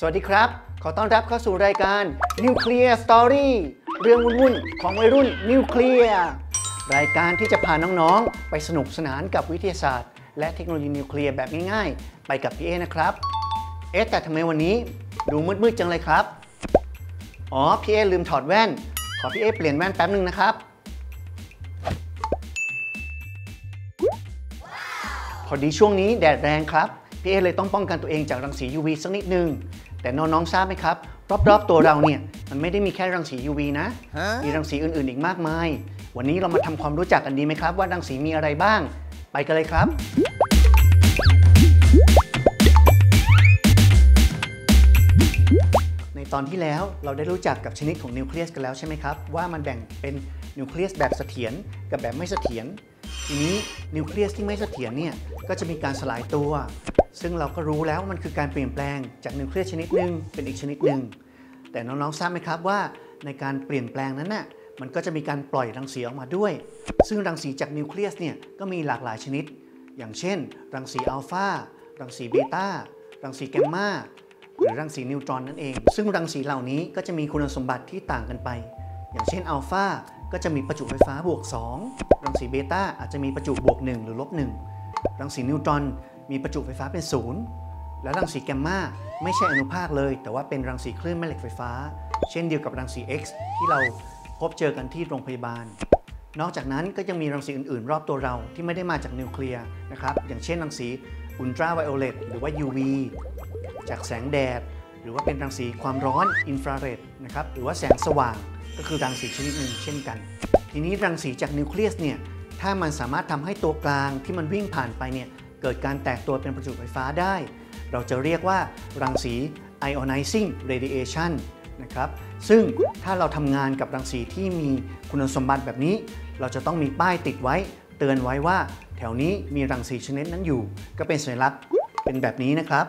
สวัสดีครับ ขอต้อนรับเข้าสู่รายการ Nuclear Story เรื่องวุ่นๆของวัยรุ่นนิวเคลียร์รายการที่จะพาน้องๆ ไปสนุกสนานกับวิทยาศาสตร์ และเทคโนโลยีนิวเคลียร์แบบง่ายๆ ไปกับพี่เอนะครับ เอ๊ะแต่ทำไมวันนี้ดูมืดๆจังเลยครับ อ๋อ พี่เอลืมถอดแว่น ขอพี่เอเปลี่ยนแว่นแป๊บนึงนะครับ พอดีช่วงนี้แดดแรงครับ พี่เอเลยต้องป้องกันตัวเองจากรังสี UV สักนิดนึง แต่น้องๆทราบไหมครับ รอบๆตัวเราเนี่ยมันไม่ได้มีแค่รังสี UV นะ มีรังสีอื่นๆอีกมากมาย วันนี้เรามาทำความรู้จักกันดีไหมครับ ว่ารังสีมีอะไรบ้าง ไปกันเลยครับในตอนที่แล้วเราได้รู้จักกับชนิดของนิวเคลียสกันแล้วใช่ไหมครับ ว่ามันแบ่งเป็นนิวเคลียสแบบเสถียรกับแบบไม่เสถียร ทีนี้นิวเคลียสที่ไม่เสถียรเนี่ยก็จะมีการสลายตัว ซึ่งเราก็รู้แล้วว่ามันคือการเปลี่ยนแปลงจากนิวเคลียสชนิดหนึ่งเป็นอีกชนิดหนึ่งแต่น้องๆทราบไหมครับว่าในการเปลี่ยนแปลงนั้นน่ะมันก็จะมีการปล่อยรังสีออกมาด้วย ซึ่งรังสีจากนิวเคลียสเนี่ยก็มีหลากหลายชนิด อย่างเช่น รังสีอัลฟารังสีเบต้ารังสีแกมมาหรือรังสีนิวตรอนนั่นเอง ซึ่งรังสีเหล่านี้ก็จะมีคุณสมบัติที่ต่างกันไป อย่างเช่นอัลฟาก็จะมีประจุไฟฟ้าบวก2รัง สีเบต้าอาจจะมีประจุบวก 1 หรือลบ1รังสีนิวตรอนมีประจุไฟฟ้าเป็น 0 และรังสีแกมมาไม่ใช่อนุภาคเลย แต่ว่าเป็นรังสีคลื่นแม่เหล็กไฟฟ้า เช่นเดียวกับรังสี X ที่เราพบเจอกันที่โรงพยาบาล นอกจากนั้นก็ยังมีรังสีอื่น ๆ รอบตัวเราที่ไม่ได้มาจากนิวเคลียร์นะครับอย่างเช่นรังสีอุลตราไวโอเลตหรือว่า UV จากแสงแดด หรือว่าเป็นรังสีความร้อนอินฟราเรดนะครับหรือว่าแสงสว่างก็คือรังสีชนิดหนึ่งเช่นกัน ทีนี้รังสีจากนิวเคลียสเนี่ยถ้ามันสามารถทำให้ตัวกลางที่มันวิ่งผ่านไปเนี่ยเกิดการแตกตัวเป็นประจุไฟฟ้าได้ เราจะเรียกว่ารังสี ionizing radiation นะครับซึ่งถ้าเราทำงานกับรังสีที่มีคุณสมบัติแบบนี้ เราจะต้องมีป้ายติดไว้ เตือนไว้ว่า แถวนี้มีรังสีชนิดนั้นอยู่ ก็เป็นสัญลักษณ์เป็นแบบนี้นะครับ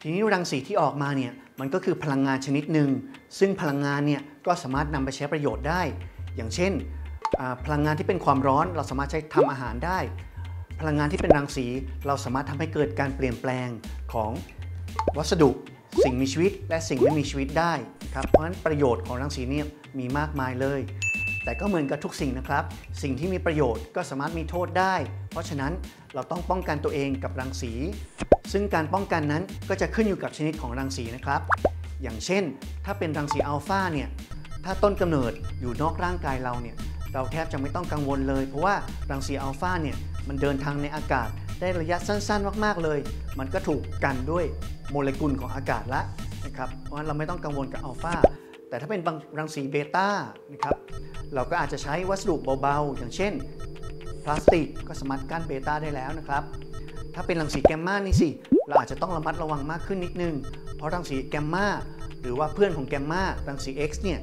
ทีนี้รังสีที่ออกมาเนี่ยมันก็คือพลังงานชนิดหนึ่งซึ่งพลังงานเนี่ย ก็สามารถนำไปใช้ประโยชน์ได้ อย่างเช่น พลังงานที่เป็นความร้อนเราสามารถใช้ทำอาหารได้ พลังงานที่เป็นรังสีเราสามารถทำให้เกิดการเปลี่ยนแปลงของวัสดุสิ่งมีชีวิต และสิ่งไม่มีชีวิตได้นะครับเพราะฉะนั้นประโยชน์ของรังสีเนี่ยมีมากมายเลย แต่ก็เหมือนกับทุกสิ่งนะครับ สิ่งที่มีประโยชน์ก็สามารถมีโทษได้ เพราะฉะนั้นเราต้องป้องกันตัวเองกับรังสี ซึ่งการป้องกันนั้นก็จะขึ้นอยู่กับชนิดของรังสีนะครับ อย่างเช่น ถ้าเป็นรังสีอัลฟาเนี่ยถ้าต้นกำเนิดอยู่นอกร่างกายเราเนี่ยเราแทบจะไม่ต้องกังวลเลย เพราะว่ารังสีอัลฟาเนี่ยมันเดินทางในอากาศได้ระยะสั้นๆ มากๆเลย มันก็ถูกกันด้วยโมเลกุลของอากาศละนะครับเพราะฉะนั้นเราไม่ต้องกังวลกับอัลฟาแต่ถ้าเป็นรังสีเบต้านะครับเราก็อาจจะใช้วัสดุเบาๆ อย่างเช่น พลาสติกก็สามารถกั้นเบต้าได้แล้วนะครับถ้าเป็นรังสีแกมมานี่สิเราอาจจะต้องระมัดระวังมากขึ้นนิดนึง เพราะรังสีแกมมาหรือว่าเพื่อนของแกมมารังสี X เนี่ย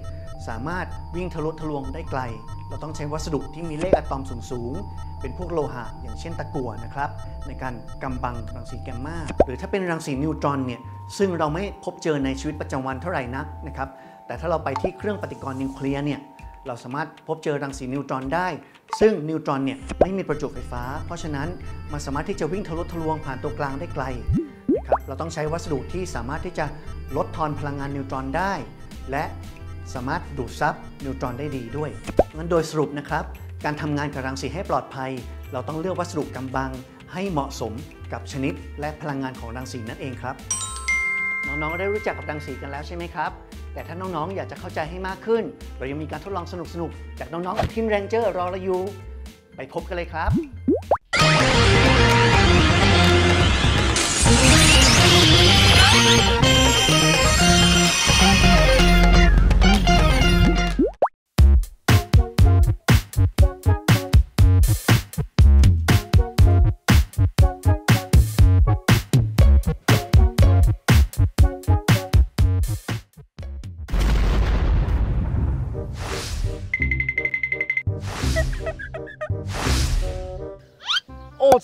สามารถวิ่งทะลุทะลวงได้ไกล เราต้องใช้วัสดุที่มีเลขอะตอมสูงๆ เป็นพวกโลหะอย่างเช่นตะกั่วนะครับ ในการกำบังรังสีแกมมาหรือถ้าเป็นรังสีนิวตรอนเนี่ยซึ่งเราไม่พบเจอในชีวิตประจำวันเท่าไหร่นักนะครับ แต่ถ้าเราไปที่เครื่องปฏิกรณ์นิวเคลียร์เนี่ยเราสามารถพบเจอรังสีนิวตรอนได้ ซึ่งนิวตรอนเนี่ยไม่มีประจุไฟฟ้า เพราะฉะนั้นมันสามารถที่จะวิ่งทะลุทะลวงผ่านตัวกลางได้ไกล ครับเราต้องใช้วัสดุที่สามารถที่จะลดทอนพลังงานนิวตรอนได้ และสามารถดูดซับนิวตรอนได้ดีด้วยงั้นโดยสรุปนะครับ การทำงานกับรังสีให้ปลอดภัย เราต้องเลือกวัสดุกำบัง ให้เหมาะสมกับชนิดและพลังงานของรังสีนั่นเองครับ น้องๆได้รู้จักกับรังสีกันแล้วใช่ไหมครับ แต่ถ้าน้องๆอยากจะเข้าใจให้มากขึ้น เรายังมีการทดลองสนุกๆจากน้องๆทีมแรงเจอร์รอเราอยู่ไปพบกันเลยครับ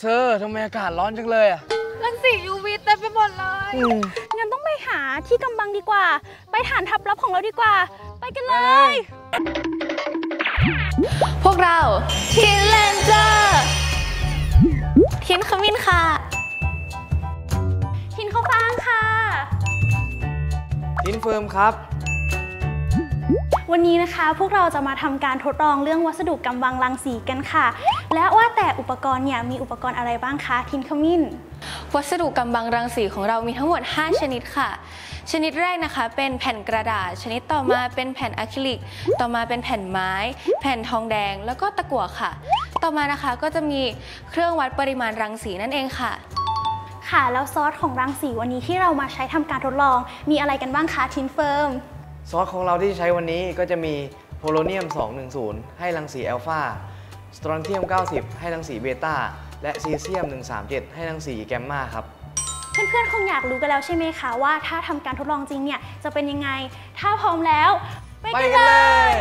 เธอทำไมอากาศร้อนจังเลยอะรังสี UV เต็มไปหมดเลย อืม งั้นต้องไปหาที่กำบังดีกว่า ไปฐานทัพลับของเราดีกว่า ไปกันเลย พวกเรา TINT Ranger TINT ขมิ้นค่ะ TINT ข้าวฟ่างค่ะ TINT เฟิร์มครับ วันนี้นะคะพวกเราจะมาทำการทดลองเรื่องวัสดุกำบังรังสีกันค่ะ และว่าแต่อุปกรณ์เนี่ยมีอุปกรณ์อะไรบ้างคะ TINT ขมิ้น วัสดุกำบังรังสีของเรามีทั้งหมด 5 ชนิดค่ะ ชนิดแรกนะคะ เป็นแผ่นกระดาษ ชนิดต่อมาเป็นแผ่นอะคริลิก ต่อมาเป็นแผ่นไม้ แผ่นทองแดง แล้วก็ตะกั่วค่ะ ต่อมานะคะก็จะมีเครื่องวัดปริมาณรังสีนั่นเองค่ะ ค่ะแล้วซอสของรังสีวันนี้ที่เรามาใช้ทำการทดลอง มีอะไรกันบ้างคะ TINT เฟิร์ม ซอสของเราที่ใช้วันนี้ก็จะมีโพโลเนียม 210 ให้รังสีแอลฟาสตรอนเทียม 90 ให้รังสีเบต้า และซีเซียม 137 ให้รังสีแกมมาครับ เพื่อนๆ คงอยากรู้กันแล้วใช่ไหมคะว่าถ้าทำการทดลองจริงเนี่ย จะเป็นยังไง ถ้าพร้อมแล้ว ไปไปกันกันเลเลยย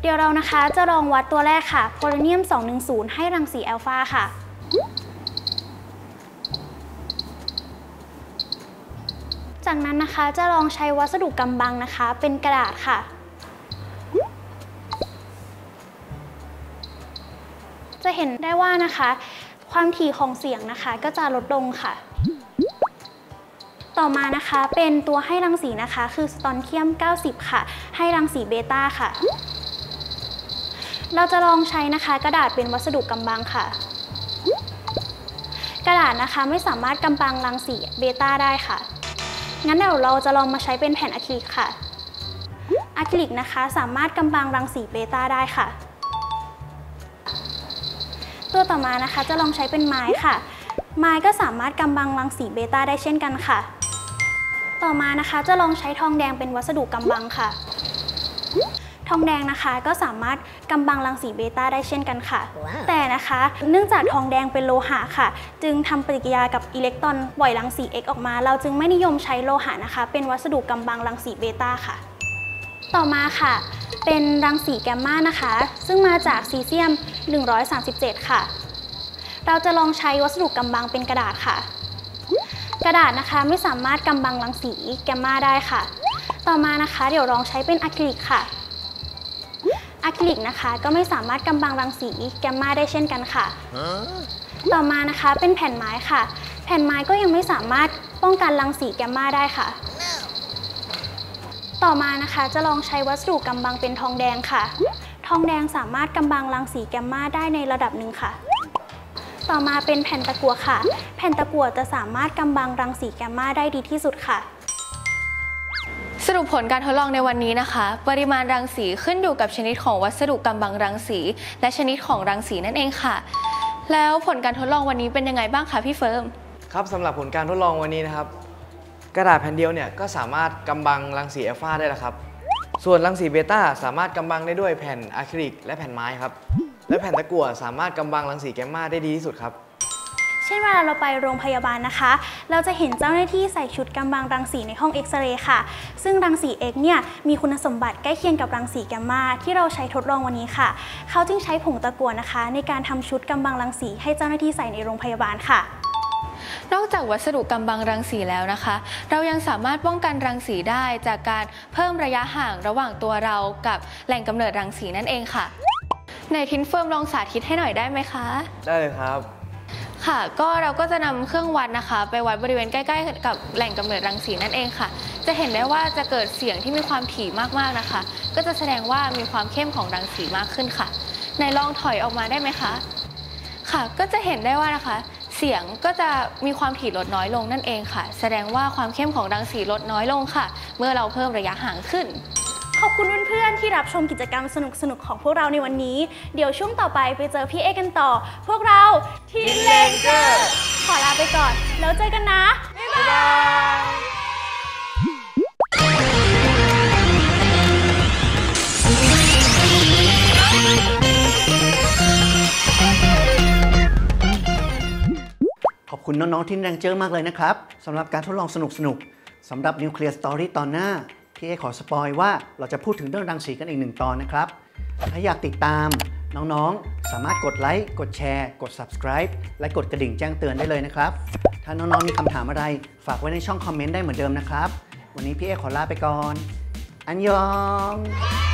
เดี๋ยวเรานะคะจะลองวัดตัวแรกค่ะโพโลเนียม 210 ให้รังสีแอลฟาค่ะ จากนั้นนะคะจะลองใช้วัสดุกำบังนะคะ เป็นกระดาษค่ะ จะเห็นได้ว่านะคะ ความถี่ของเสียงนะคะก็จะลดลงค่ะ ต่อมานะคะเป็นตัวให้รังสีนะคะ คือสตอนเทียม 90 ค่ะ ให้รังสีเบต้าค่ะ เราจะลองใช้นะคะกระดาษเป็นวัสดุกำบังค่ะกระดาษนะคะไม่สามารถกำบังรังสีเบต้าได้ค่ะ งั้นเดี๋ยวเราจะลองมาใช้เป็นแผ่นอะคริลิกค่ะอะคริลิกนะคะสามารถกำบังรังสีเบต้าได้ค่ะ ตัวต่อมานะคะจะลองใช้เป็นไม้ค่ะ ไม้ก็สามารถกำบังรังสีเบต้าได้เช่นกันค่ะ ต่อมานะคะจะลองใช้ทองแดงเป็นวัสดุกำบังค่ะ ทองแดงนะคะ ก็สามารถกำบังรังสีเบต้าได้เช่นกันค่ะแต่นะคะ เนื่องจากทองแดงเป็นโลหะค่ะ จึงทำปฏิกิริยากับอิเล็กตรอนปล่อยรังสี X ออกมา เราจึงไม่นิยมใช้โลหะนะคะ เป็นวัสดุกำบังรังสีเบต้าค่ะ ต่อมาค่ะ เป็นรังสีแกมมานะคะ ซึ่งมาจากซีเซียม 137 ค่ะ เราจะลองใช้วัสดุกำบังเป็นกระดาษค่ะ กระดาษนะคะไม่สามารถกำบังรังสีแกมมาได้ค่ะ ต่อมานะคะ เดี๋ยวลองใช้เป็นอะคริลิกค่ะ อะคริลิกนะคะ ก็ไม่สามารถกำบังรังสีแกมมาได้เช่นกันค่ะ ต่อมานะคะเป็นแผ่นไม้ค่ะ แผ่นไม้ก็ยังไม่สามารถป้องกันรังสีแกมมาได้ค่ะ ต่อมานะคะจะลองใช้วัสดุกำบังเป็นทองแดงค่ะ ทองแดงสามารถกำบังรังสีแกมมาได้ในระดับหนึ่งค่ะ ต่อมาเป็นแผ่นตะกั่วค่ะ แผ่นตะกั่วจะสามารถกำบังรังสีแกมมาได้ดีที่สุดค่ะ สรุปผลการทดลองในวันนี้นะคะ ปริมาณรังสีขึ้นอยู่กับชนิดของวัสดุกำบังรังสี และชนิดของรังสีนั่นเองค่ะ แล้วผลการทดลองวันนี้เป็นยังไงบ้างคะพี่เฟิร์มครับสำหรับผลการทดลองวันนี้นะครับ กระดาษแผ่นเดียวเนี่ยก็สามารถกำบังรังสีแอลฟาได้แล้วครับ ส่วนรังสีเบต้าสามารถกำบังได้ด้วยแผ่นอะคริลิกและแผ่นไม้ครับและแผ่นตะกั่วสามารถกำบังรังสีแกมมาได้ดีที่สุดครับ เช่นเวลาเราไปโรงพยาบาลนะคะ เราจะเห็นเจ้าหน้าที่ใส่ชุดกำบังรังสีในห้องเอ็กซเรย์ค่ะ ซึ่งรังสี X เนี่ยมีคุณสมบัติใกล้เคียงกับรังสีแกมมาที่เราใช้ทดลองวันนี้ค่ะ เขาจึงใช้ผงตะกั่วนะคะ ในการทำชุดกำบังรังสีให้เจ้าหน้าที่ใส่ในโรงพยาบาลค่ะนอกจากวัสดุกำบังรังสีแล้วนะคะ เรายังสามารถป้องกันรังสีได้จากการเพิ่มระยะห่างระหว่างตัวเรากับแหล่งกำเนิดรังสีนั่นเองค่ะ ไหน TINT เฟิร์มลองสาธิตให้หน่อยได้ไหมคะ ได้เลยครับ ค่ะ ก็เราก็จะนำเครื่องวัดนะคะ ไปวัดบริเวณใกล้ๆ กับแหล่งกำเนิดรังสีนั่นเองค่ะ จะเห็นได้ว่าจะเกิดเสียงที่มีความถี่มากๆนะคะ ก็จะแสดงว่ามีความเข้มของรังสีมากขึ้นค่ะในลองถอยออกมาได้ไหมคะค่ะ ก็จะเห็นได้ว่านะคะ เสียงก็จะมีความถี่ลดน้อยลงนั่นเองค่ะ แสดงว่าความเข้มของรังสีลดน้อยลงค่ะ เมื่อเราเพิ่มระยะห่างขึ้น อบคุณเพื่อนๆที่รับชมกิจกรรมสนุกๆของพวกเราในวันนี้ เดี๋ยวช่วงต่อไปไปเจอพี่เอกันต่อ พวกเรา TINT Ranger ขอลาไปก่อน แล้วเจอกันนะ บ๊ายบายขอบคุณน้อง ๆ TINT Ranger มากเลยนะครับสำหรับการทดลองสนุกๆสำหรับ Nuclear Story ตอนหน้า พี่เอขอสปอยว่าเราจะพูดถึงเรื่องรังสีกันอีกหนึ่งตอนนะครับ ถ้าอยากติดตามน้องๆ สามารถกดไลค์ กดแชร์ กด subscribe และกดกระดิ่งแจ้งเตือนได้เลยนะครับ ถ้าน้องๆ มีคำถามอะไร ฝากไว้ในช่องคอมเมนต์ได้เหมือนเดิมนะครับ วันนี้พี่เอขอลาไปก่อน อันยอง